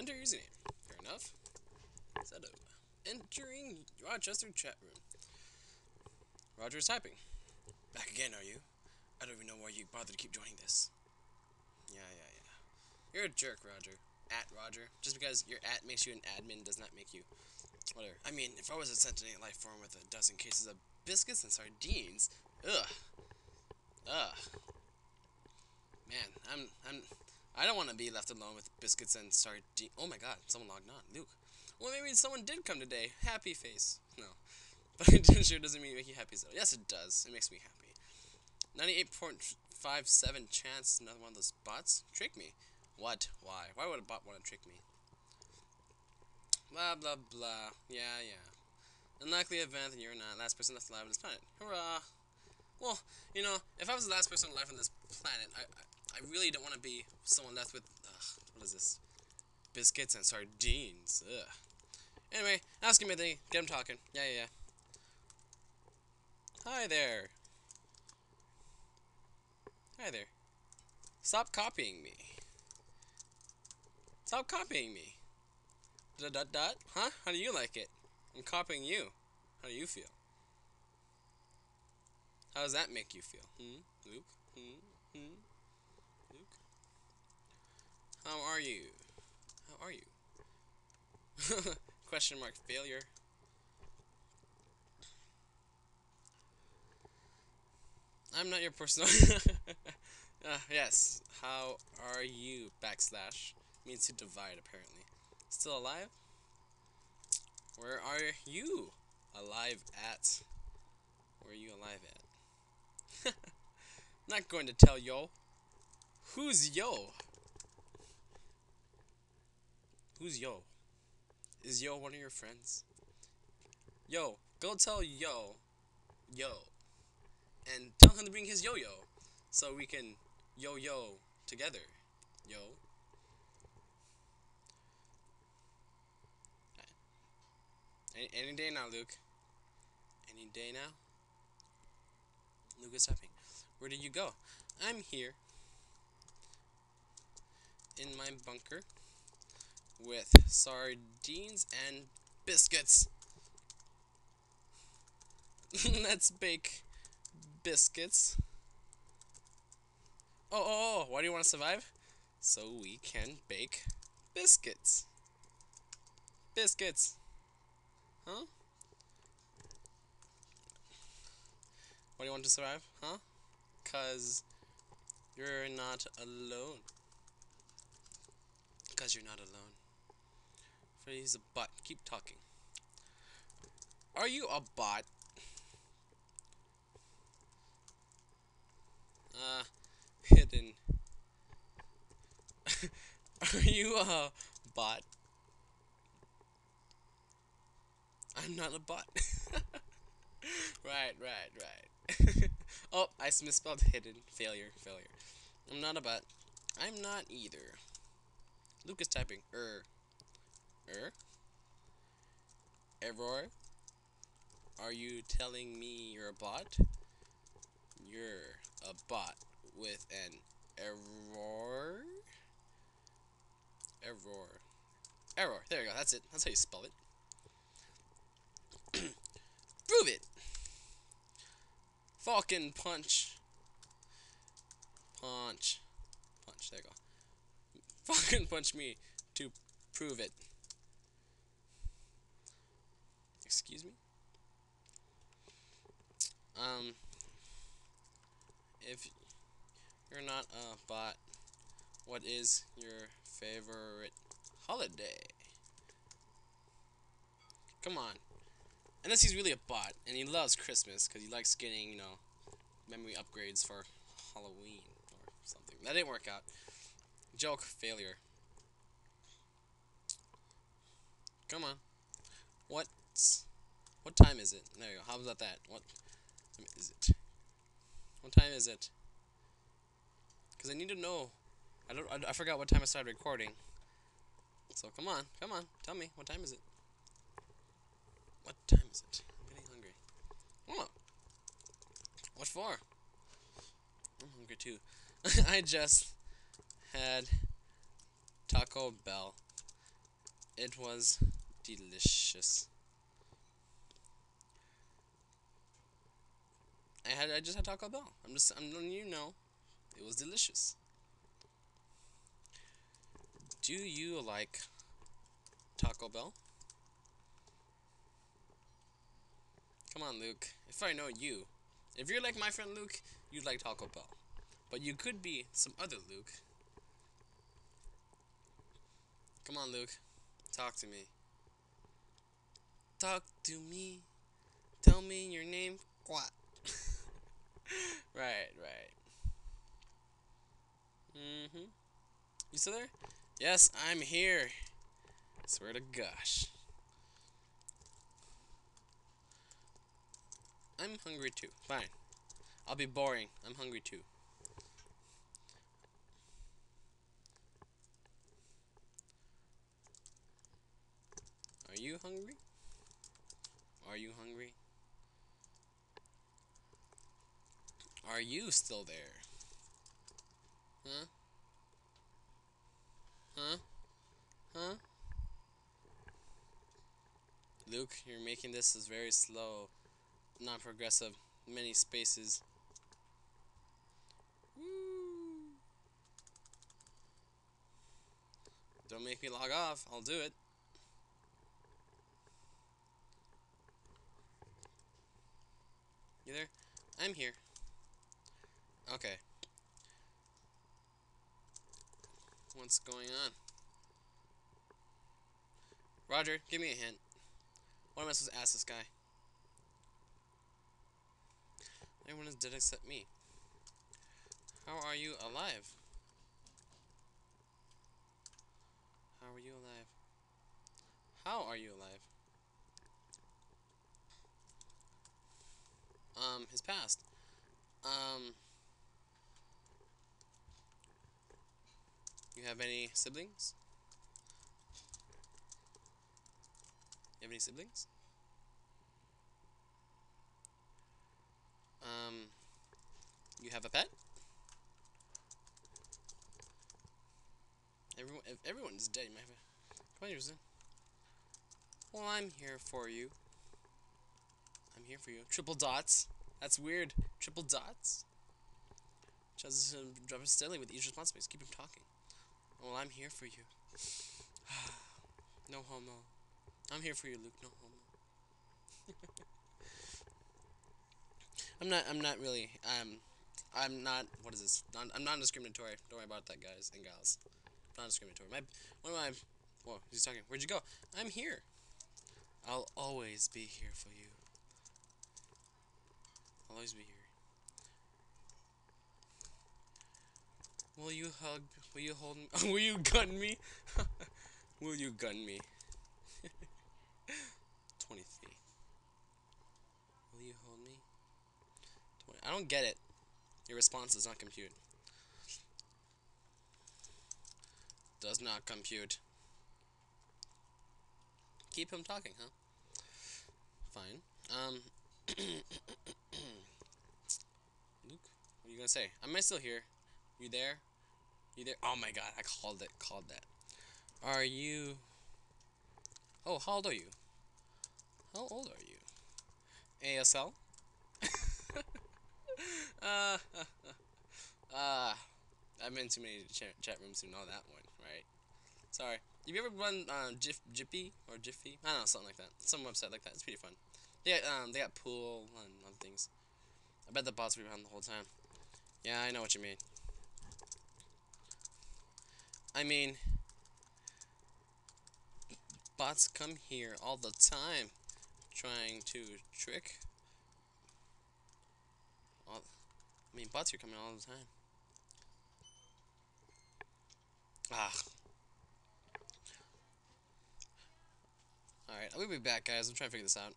Enter username. Fair enough. Entering Rochester chat room. Roger is typing. Back again, are you? I don't even know why you bothered to keep joining this. Yeah, yeah, yeah. You're a jerk, Roger. At Roger. Just because your at makes you an admin does not make you whatever. I mean, if I was a sentient life form with a dozen cases of biscuits and sardines, ugh, ugh. Man, I'm, I'm, I don't want to be left alone with biscuits and sardines. Oh my God, someone logged on. Luke. Well, maybe someone did come today. Happy face. No, but it sure doesn't mean make you happy. So yes, it does. It makes me happy. 98.57 chance another one of those bots trick me. What? Why? Why would a bot want to trick me? Blah blah blah. Yeah, yeah. Unlikely event that you're not last person left alive on this planet. Hurrah! Well, you know, if I was the last person alive on this planet, I I, I really don't want to be someone left with ugh, what is this? Biscuits and sardines. Ugh. Anyway, ask him anything. Get him talking. Yeah, yeah, yeah. Hi there. Hi there. Stop copying me. Stop copying me. Dot dot dot. Huh? How do you like it? I'm copying you. How do you feel? How does that make you feel? Hmm? Luke? Hmm? Hmm? Luke? How are you? How are you? Question mark failure. I'm not your personal. uh, yes. How are you? Backslash means to divide apparently. Still alive? Where are you alive at? Where are you alive at? Not going to tell yo. Who's yo? Who's yo? Is yo one of your friends? Yo, go tell yo, yo, and tell him to bring his yo-yo, so we can yo-yo together. Yo. Any, any day now, Luke. Any day now. Luke is typing. Where did you go? I'm here. In my bunker. With sardines and biscuits. Let's bake biscuits. Oh, oh, oh, why do you want to survive? So we can bake biscuits. Biscuits. Huh? Why do you want to survive? Huh? Cause you're not alone. Cause you're not alone. Freddy's a bot. Keep talking. Are you a bot? Uh, hidden. Are you a bot? I'm not a bot. right, right, right. oh, I misspelled hidden. Failure, failure. I'm not a bot. I'm not either. Luke is typing er. Er? Error? Are you telling me you're a bot? You're a bot with an error? Error. Error. There you go. That's it. That's how you spell it. Prove it. Falcon punch. Punch. Punch. There you go. Falcon punch me to prove it. Excuse me? Um, if you're not a bot, what is your favorite holiday? Come on. Unless he's really a bot, and he loves Christmas, because he likes getting, you know, memory upgrades for Halloween or something. That didn't work out. Joke failure. Come on. What's... What time is it? There you go. How about that? What is it? What time is it? Because I need to know. I don't. I, I forgot what time I started recording. So come on, come on, tell me what time is it? What time is it? I'm getting hungry. Oh. What for? I'm hungry too. I just had Taco Bell It was delicious. I had I just had Taco Bell. I'm just I'm letting you know, it was delicious. Do you like Taco Bell? Come on, Luke. If I know you, if you're like my friend Luke, you'd like Taco Bell. But you could be some other Luke. Come on, Luke. Talk to me. Talk to me. Tell me your name. What? right, right. Mm-hmm. You still there? Yes, I'm here. Swear to gosh. I'm hungry too. Fine. I'll be boring. I'm hungry too. Are you hungry? Are you hungry? Are you still there? Huh? Huh? Huh? Luke, you're making this is very slow, not progressive, many spaces. Woo. Don't make me log off, I'll do it. You there? I'm here. Okay. What's going on? Roger, give me a hint. What am I supposed to ask this guy? Everyone is dead except me. How are you alive? How are you alive? How are you alive? Um, his past. Um, you have any siblings? You have any siblings? Um, you have a pet? Everyone, if everyone's dead, you might have a. Come on. Well, I'm here for you. I'm here for you. Triple dots. That's weird. Triple dots. Just uh, drop steadily with each response space. Keep him talking. Well, I'm here for you. no homo. I'm here for you, Luke. No homo. I'm not. I'm not really. Um, I'm not. What is this? Non, I'm non-discriminatory. Don't worry about that, guys and gals. Non-discriminatory. My. One of my. Whoa, he's talking. Where'd you go? I'm here. I'll always be here for you. I'll always be here. Will you hug? Will you hold me? will you gun me? will you gun me? 23. Will you hold me? 20. I don't get it. Your response does not compute. Does not compute. Keep him talking, huh? Fine. Um. Luke, what are you gonna say? Am I still here? You there? You there? Oh my god, I called it. Called that. Are you... Oh, how old are you? How old are you? ASL? uh, uh, I've been too many ch chat rooms to know that one, right? Sorry. Have you ever run uh, Jif Jiffy or Jiffy? I don't know, something like that. Some website like that. It's pretty fun. They got, um, they got pool and other things. I bet the bots were around the whole time. Yeah, I know what you mean. I mean, bots come here all the time trying to trick. All, I mean, bots are coming all the time. Ah. Alright, I'll be back, guys. I'm trying to figure this out.